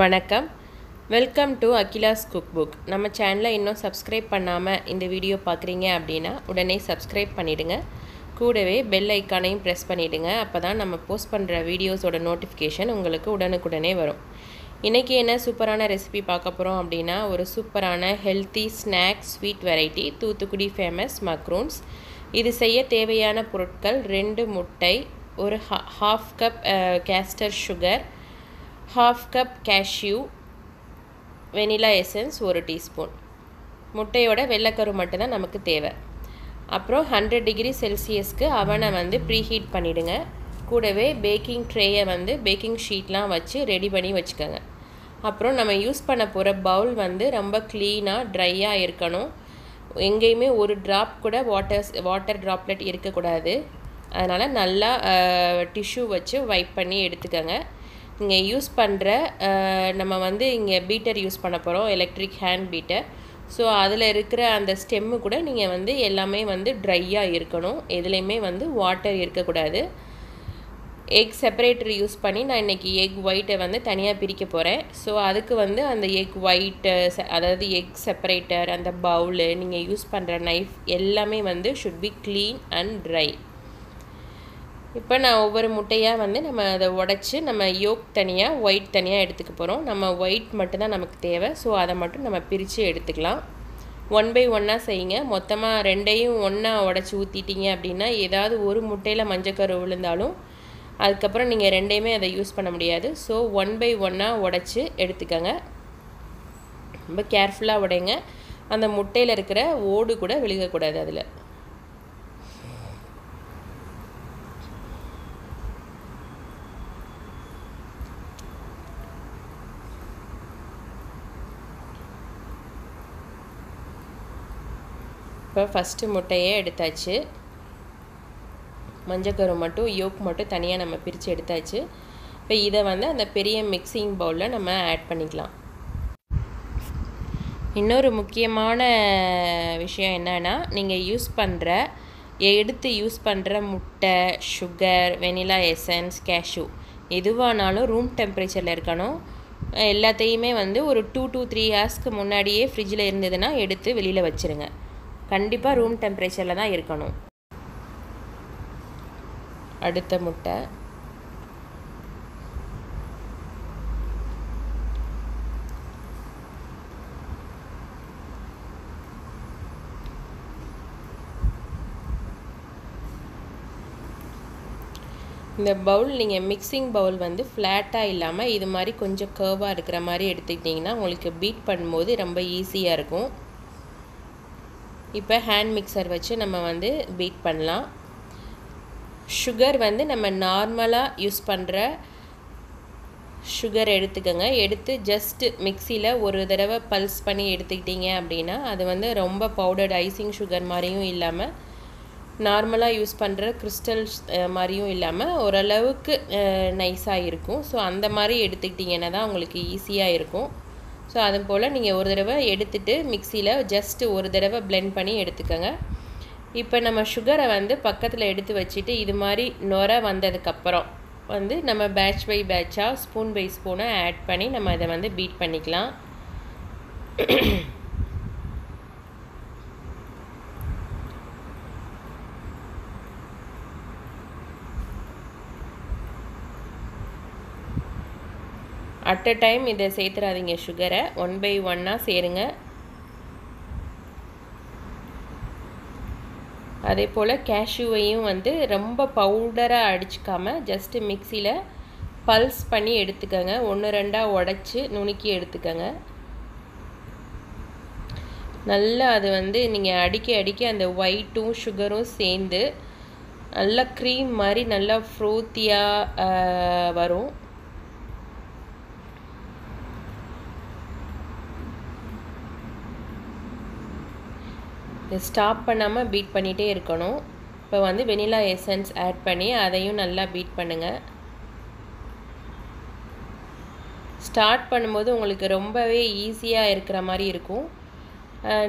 வணக்கம். Welcome to Akila's cook book நம்ம சேனலை இன்னும் சப்ஸ்கிரைப் பண்ணாமல் இந்த வீடியோ பார்க்குறீங்க அப்படின்னா உடனே சப்ஸ்கிரைப் பண்ணிவிடுங்க கூடவே பெல் ஐக்கானையும் ப்ரெஸ் பண்ணிவிடுங்க அப்போ தான் நம்ம போஸ்ட் பண்ணுற வீடியோஸோட நோட்டிஃபிகேஷன் உங்களுக்கு உடனுக்குடனே வரும். இன்றைக்கி என்ன சூப்பரான ரெசிபி பார்க்க போகிறோம் அப்படின்னா ஒரு சூப்பரான healthy snacks sweet variety Thoothukudi famous macaroons இது செய்ய தேவையான பொருட்கள் ரெண்டு முட்டை ஒரு half cup caster sugar half cup cashew vanilla essence ஒரு டீஸ்பூன் முட்டையோட வெள்ளைக்கரு மட்டும்தான் நமக்கு தேவை. அப்புறம் ஹண்ட்ரட் டிகிரி செல்சியஸ்க்கு அவனை வந்து ப்ரீஹீட் பண்ணிவிடுங்க கூடவே பேக்கிங் ட்ரேயை வந்து பேக்கிங் ஷீட்லாம் வச்சு ரெடி பண்ணி வச்சுக்கோங்க. அப்புறம் நம்ம யூஸ் பண்ண போகிற பவுல் வந்து ரொம்ப க்ளீனாக ட்ரையாக இருக்கணும். எங்கேயுமே ஒரு ட்ராப் கூட வாட்டர்ஸ் வாட்டர் ட்ராப்லெட் இருக்கக்கூடாது. அதனால் நல்லா டிஷ்யூ வச்சு வைப் பண்ணி எடுத்துக்கோங்க. இங்கே யூஸ் பண்ணுற நம்ம வந்து இங்கே பீட்டர் யூஸ் பண்ண போகிறோம் எலக்ட்ரிக் ஹேண்ட் பீட்டர். ஸோ அதில் இருக்கிற அந்த ஸ்டெம்மு கூட நீங்கள் வந்து எல்லாமே வந்து ட்ரையாக இருக்கணும். எதுலேயுமே வந்து வாட்டர் இருக்கக்கூடாது. எக் செப்பரேட்டர் யூஸ் பண்ணி நான் இன்றைக்கி எக் ஒயிட்டை வந்து தனியாக பிரிக்க போகிறேன். ஸோ அதுக்கு வந்து அந்த எக் ஒயிட்டு அதாவது எக் செப்பரேட்டர் அந்த பவுலு நீங்கள் யூஸ் பண்ணுற நைஃப் எல்லாமே வந்து should be clean and dry இப்போ நான் ஒவ்வொரு முட்டையாக வந்து நம்ம அதை உடச்சி நம்ம யோக் தனியாக ஒயிட் தனியாக எடுத்துக்க போகிறோம் நம்ம ஒயிட் மட்டும்தான் நமக்கு தேவை. ஸோ அதை மட்டும் நம்ம பிரித்து எடுத்துக்கலாம். ஒன் பை ஒன்னாக செய்யுங்க. மொத்தமாக ரெண்டையும் ஒன்றா உடச்சி ஊற்றிட்டீங்க அப்படின்னா ஏதாவது ஒரு முட்டையில் மஞ்சக்கரு விழுந்தாலும் அதுக்கப்புறம் நீங்கள் ரெண்டையுமே அதை யூஸ் பண்ண முடியாது. ஸோ ஒன் பை ஒன்னாக உடச்சி எடுத்துக்கோங்க. ரொம்ப கேர்ஃபுல்லாக உடைங்க. அந்த முட்டையில் இருக்கிற ஓடு கூட விழுகக்கூடாது அதில். இப்போ ஃபஸ்ட்டு முட்டையே எடுத்தாச்சு. மஞ்சக்கரு மட்டும் யோக் மட்டும் தனியாக நம்ம பிரித்து எடுத்தாச்சு. இப்போ இதை வந்து அந்த பெரிய மிக்சிங் பவுலில் நம்ம ஆட் பண்ணிக்கலாம். இன்னொரு முக்கியமான விஷயம் என்னென்னா நீங்கள் யூஸ் பண்ணுற எடுத்து யூஸ் பண்ணுற முட்டை சுகர் வெனிலா எசன்ஸ் கேஷ்யூ எதுவானாலும் ரூம் டெம்பரேச்சரில் இருக்கணும். எல்லாத்தையுமே வந்து ஒரு டூ டூ த்ரீ ஹார்ஸ்க்கு முன்னாடியே ஃப்ரிட்ஜில் இருந்ததுன்னா எடுத்து வெளியில் வச்சுருங்க. கண்டிப்பாக ரூம் டெம்பரேச்சரில் தான் இருக்கணும். அடுத்த முட்டை. இந்த பவுல் நீங்கள் மிக்சிங் பவுல் வந்து ஃப்ளாட்டாக இல்லாமல் இது மாதிரி கொஞ்சம் கர்வாக இருக்கிற மாதிரி எடுத்துக்கிட்டிங்கன்னா உங்களுக்கு பீட் பண்ணும்போது ரொம்ப ஈஸியாக இருக்கும். இப்போ ஹேண்ட் மிக்சர் வச்சு நம்ம வந்து பீட் பண்ணலாம். சுகர் வந்து நம்ம நார்மலாக யூஸ் பண்ணுற சுகர் எடுத்துக்கோங்க. எடுத்து ஜஸ்ட்டு மிக்சியில் ஒரு தடவை பல்ஸ் பண்ணி எடுத்துக்கிட்டிங்க அப்படின்னா அது வந்து ரொம்ப பவுடர்ட் ஐசிங் சுகர் மாதிரியும் இல்லாமல் நார்மலாக யூஸ் பண்ணுற கிறிஸ்டல்ஸ் மாதிரியும் இல்லாமல் ஓரளவுக்கு நைஸாக இருக்கும். ஸோ அந்த மாதிரி எடுத்துக்கிட்டிங்கன்னா தான் உங்களுக்கு ஈஸியாக இருக்கும். ஸோ அது போல் நீங்கள் ஒரு தடவை எடுத்துட்டு மிக்சியில் ஜஸ்ட்டு ஒரு தடவை பிளெண்ட் பண்ணி எடுத்துக்கோங்க. இப்போ நம்ம சுகரை வந்து பக்கத்தில் எடுத்து வச்சுட்டு இது மாதிரி நொர வந்ததுக்கப்புறம் வந்து நம்ம பேட்ச் பை பேட்சாக ஸ்பூன் பை ஸ்பூனாக ஆட் பண்ணி நம்ம அதை வந்து பீட் பண்ணிக்கலாம். அட் அ டைம் இதை சேர்த்துறாதீங்க சுகரை ஒன் பை ஒன்னாக சேருங்க. அதே போல் கேஷ்யூவையும் வந்து ரொம்ப பவுடராக அடிச்சுக்காமல் ஜஸ்ட்டு மிக்சியில் பல்ஸ் பண்ணி எடுத்துக்கோங்க. ஒன்று ரெண்டாக உடச்சி நுணுக்கி எடுத்துக்கோங்க. நல்லா அது வந்து நீங்கள் அடிக்க அடிக்க அந்த ஒயிட்டும் சுகரும் சேர்ந்து நல்லா க்ரீம் மாதிரி நல்லா ஃப்ரூத்தியாக வரும். ஸ்டாப் பண்ணாமல் பீட் பண்ணிகிட்டே இருக்கணும். இப்போ வந்து வெனிலா எசன்ஸ் ஆட் பண்ணி அதையும் நல்லா பீட் பண்ணுங்கள் ஸ்டார்ட் பண்ணும்போது உங்களுக்கு ரொம்பவே ஈஸியாக இருக்கிற மாதிரி இருக்கும்.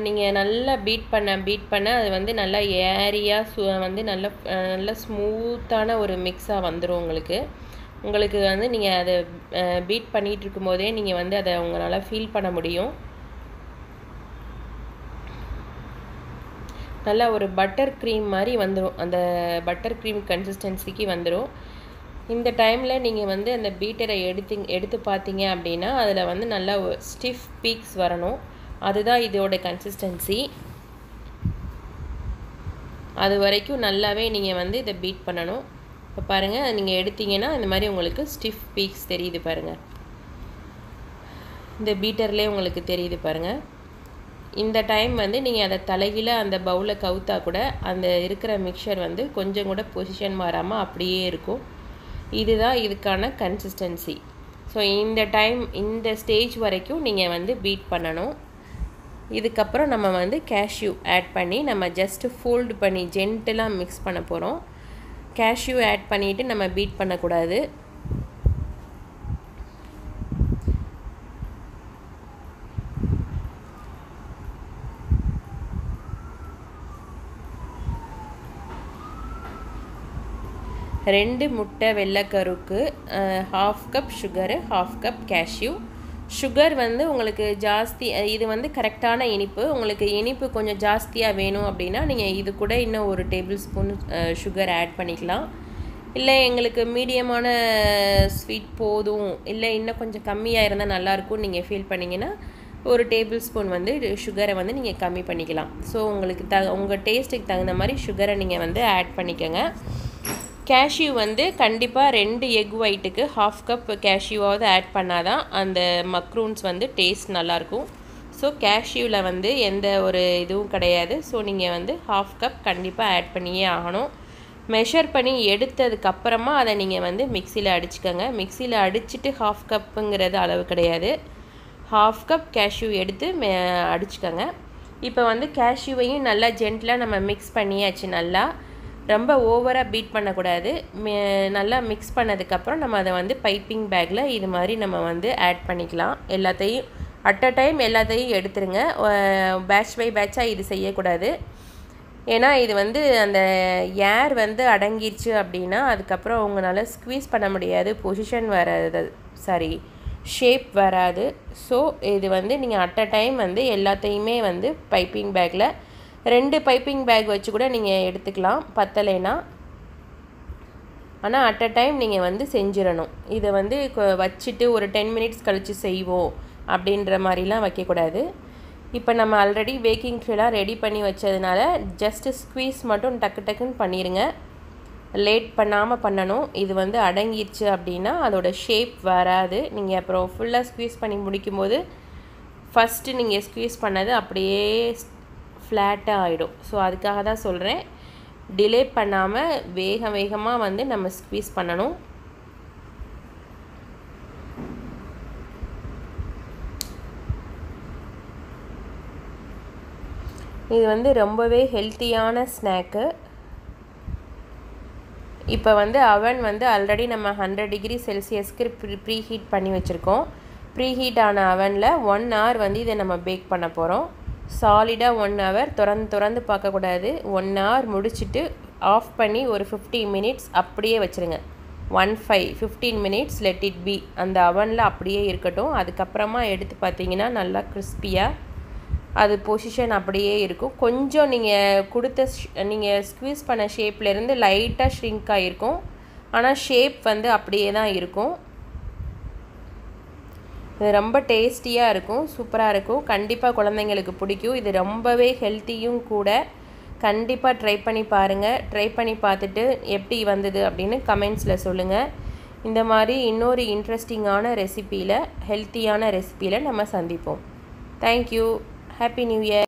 நீங்கள் நல்லா பீட் பண்ண பீட் பண்ண அது வந்து நல்லா ஏரியாக சு வந்து நல்லா நல்லா ஸ்மூத்தான ஒரு மிக்ஸாக வந்துடும் உங்களுக்கு. உங்களுக்கு வந்து நீங்கள் அதை பீட் பண்ணிகிட்டு இருக்கும்போதே நீங்கள் வந்து அதை உங்களால் ஃபீல் பண்ண முடியும். நல்லா ஒரு பட்டர் க்ரீம் மாதிரி வந்துடும் அந்த பட்டர் க்ரீம் கன்சிஸ்டன்சிக்கு வந்துடும் இந்த டைமில் நீங்கள் வந்து அந்த பீட்டரை எடுத்து எடுத்து பார்த்தீங்க அப்படின்னா அதில் வந்து நல்லா ஸ்டிஃப் பீக்ஸ் வரணும். அதுதான் இதோட கன்சிஸ்டன்சி அது வரைக்கும் நல்லாவே நீங்கள் வந்து இதை பீட் பண்ணணும். இப்போ பாருங்கள் நீங்கள் எடுத்தீங்கன்னா இந்த மாதிரி உங்களுக்கு ஸ்டிஃப் பீக்ஸ் தெரியுது பாருங்கள் இந்த பீட்டர்லேயே உங்களுக்கு தெரியுது பாருங்கள் இந்த டைம் வந்து நீங்கள் அதை தலைகீழ அந்த பவுலை கவுத்தா கூட அந்த இருக்கிற மிக்சர் வந்து கொஞ்சம் கூட பொசிஷன் மாறாமல் அப்படியே இருக்கும். இதுதான் இதுக்கான கன்சிஸ்டன்சி ஸோ இந்த டைம் இந்த ஸ்டேஜ் வரைக்கும் நீங்கள் வந்து பீட் பண்ணணும். இதுக்கப்புறம் நம்ம வந்து கேஷ்யூ ஆட் பண்ணி நம்ம ஜஸ்ட்டு ஃபோல்டு பண்ணி ஜென்டலாக மிக்ஸ் பண்ண போகிறோம் கேஷ்யூ ஆட் பண்ணிவிட்டு நம்ம பீட் பண்ணக்கூடாது. ரெண்டு முட்டை வெள்ளைக்கருக்கு half cup sugar half cup cashew sugar வந்து உங்களுக்கு ஜாஸ்தி இது வந்து கரெக்டான இனிப்பு. உங்களுக்கு இனிப்பு கொஞ்சம் ஜாஸ்தியாக வேணும் அப்படின்னா நீங்கள் இது கூட இன்னும் ஒரு டேபிள் ஸ்பூன் சுகர் ஆட் பண்ணிக்கலாம். இல்லை எங்களுக்கு மீடியமான ஸ்வீட் போதும். இல்லை இன்னும் கொஞ்சம் கம்மியாக இருந்தால் நல்லாயிருக்கும் நீங்கள் ஃபீல் பண்ணிங்கன்னா ஒரு டேபிள் ஸ்பூன் வந்து சுகரை வந்து நீங்கள் கம்மி பண்ணிக்கலாம். ஸோ உங்களுக்கு த உங்கள் டேஸ்ட்டுக்கு தகுந்த மாதிரி சுகரை நீங்கள் வந்து ஆட் பண்ணிக்கோங்க. கேஷ்யூ வந்து கண்டிப்பாக ரெண்டு எக் ஒயிட்டுக்கு ஹாஃப் கப் கேஷ்யூவாவது ஆட் பண்ணால் தான் அந்த மக்ரூன்ஸ் வந்து டேஸ்ட் நல்லாயிருக்கும். ஸோ கேஷ்யூவில் வந்து எந்த ஒரு இதுவும் கிடையாது. ஸோ நீங்கள் வந்து ஹாஃப் கப் கண்டிப்பாக ஆட் பண்ணியே ஆகணும். மெஷர் பண்ணி எடுத்ததுக்கப்புறமா அதை நீங்கள் வந்து மிக்சியில் அடிச்சுக்கோங்க. மிக்சியில் அடிச்சுட்டு ஹாஃப் கப்புங்கிறது அளவு கிடையாது. ஹாஃப் கப் கேஷ்யூ எடுத்து மே அடிச்சுக்கோங்க. இப்போ வந்து கேஷ்யூவையும் நல்லா ஜென்டிலாக நம்ம மிக்ஸ் பண்ணியாச்சு நல்லா. ரொம்ப ஓவராக பீட் பண்ணக்கூடாது. நல்லா மிக்ஸ் பண்ணதுக்கப்புறம் நம்ம அதை வந்து பைப்பிங் பேக்கில் இது மாதிரி நம்ம வந்து ஆட் பண்ணிக்கலாம். எல்லாத்தையும் அட் அ டைம் எல்லாத்தையும் எடுத்துருங்க. பேட்ச் பை பேட்சாக இது செய்யக்கூடாது. ஏன்னா இது வந்து அந்த ஏர் வந்து அடங்கிருச்சு அப்படின்னா அதுக்கப்புறம் உங்களால் ஸ்க்வீஸ் பண்ண முடியாது. பொசிஷன் வராது சாரி ஷேப் வராது. ஸோ இது வந்து நீங்கள் அட் அ டைம் வந்து எல்லாத்தையுமே வந்து பைப்பிங் பேக்கில் ரெண்டு பைப்பிங் பேக் வச்சு கூட நீங்கள் எடுத்துக்கலாம். பத்தலைனா ஆனால் அட் அ டைம் நீங்கள் வந்து செஞ்சிடணும். இதை வந்து வச்சுட்டு ஒரு டென் மினிட்ஸ் கழித்து செய்வோம் அப்படின்ற மாதிரிலாம் வைக்கக்கூடாது. இப்போ நம்ம ஆல்ரெடி பேக்கிங் ட்ரேலாம் ரெடி பண்ணி வச்சதுனால ஜஸ்ட்டு ஸ்க்வீஸ் மட்டும் டக்கு டக்குன்னு பண்ணிடுங்க லேட் பண்ணாமல் பண்ணணும். இது வந்து அடங்கிடுச்சு அப்படின்னா அதோட ஷேப் வராது. நீங்கள் அப்புறம் ஃபுல்லாக ஸ்குவீஸ் பண்ணி முடிக்கும்போது ஃபஸ்ட்டு நீங்கள் ஸ்க்வீஸ் பண்ணது அப்படியே ஃப்ளாட்டாக ஆகிடும் ஸோ அதுக்காக தான் சொல்கிறேன் டிலே பண்ணாமல் வேக வேகமாக வந்து நம்ம ஸ்க்வீஸ் பண்ணணும். இது வந்து ரொம்பவே ஹெல்த்தியான ஸ்நாக்கு இப்போ வந்து அவன் வந்து ஆல்ரெடி நம்ம ஹண்ட்ரட் டிகிரி செல்சியஸ்க்கு ப்ரீ ப்ரீ ஹீட் பண்ணி வச்சுருக்கோம். ப்ரீ ஹீட் ஆன அவனில் ஒன் ஹவர் வந்து இதை நம்ம பேக் பண்ண போகிறோம் சாலிடாக ஒன் ஹவர் திறந்து திறந்து பார்க்கக்கூடாது. ஒன் ஹவர் முடிச்சுட்டு ஆஃப் பண்ணி ஒரு ஃபிஃப்டீன் மினிட்ஸ் அப்படியே வச்சுருங்க. One five fifteen minutes let it be அந்த அவனில் அப்படியே இருக்கட்டும். அதுக்கப்புறமா எடுத்து பார்த்தீங்கன்னா நல்லா கிறிஸ்பியாக அது பொசிஷன் அப்படியே இருக்கும். கொஞ்சம் நீங்கள் கொடுத்த நீங்கள் ஸ்க்வீஸ் பண்ண ஷேப்லேருந்து லைட்டாக ஷ்ரிங்க் ஆகிருக்கும் ஆனால் ஷேப் வந்து அப்படியே தான் இருக்கும். இது ரொம்ப டேஸ்டியாக இருக்கும் சூப்பராக இருக்கும். கண்டிப்பாக குழந்தைங்களுக்கு பிடிக்கும். இது ரொம்பவே ஹெல்த்தியும் கூட. கண்டிப்பாக ட்ரை பண்ணி பாருங்கள் ட்ரை பண்ணி பார்த்துட்டு எப்படி வந்தது அப்படின்னு கமெண்ட்ஸில் சொல்லுங்கள் இந்த மாதிரி இன்னொரு இன்ட்ரெஸ்டிங்கான ரெசிப்பியில் ஹெல்த்தியான ரெசிப்பியில் நம்ம சந்திப்போம். Thank you happy new year